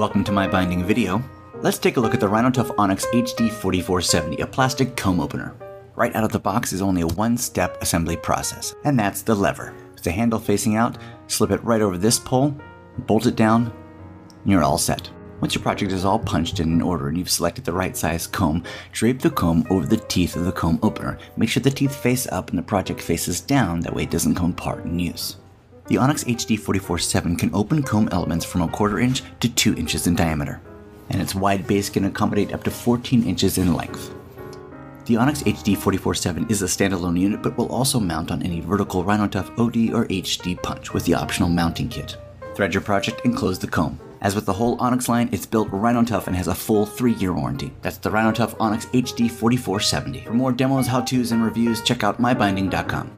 Welcome to MyBinding video. Let's take a look at the Rhin-O-Tuff Onyx HD4470, a plastic comb opener. Right out of the box is only a one-step assembly process, and that's the lever. With the handle facing out, slip it right over this pole, bolt it down, and you're all set. Once your project is all punched in in order and you've selected the right size comb, drape the comb over the teeth of the comb opener. Make sure the teeth face up and the project faces down, that way it doesn't come apart in use. The Onyx HD447 can open comb elements from a quarter inch to 2 inches in diameter, and its wide base can accommodate up to 14 inches in length. The Onyx HD447 is a standalone unit but will also mount on any vertical Rhin-O-Tuff OD or HD punch with the optional mounting kit. Thread your project and close the comb. As with the whole Onyx line, it's built Rhin-O-Tuff and has a full 3-year warranty. That's the Rhin-O-Tuff Onyx HD4470. For more demos, how-tos, and reviews, check out mybinding.com.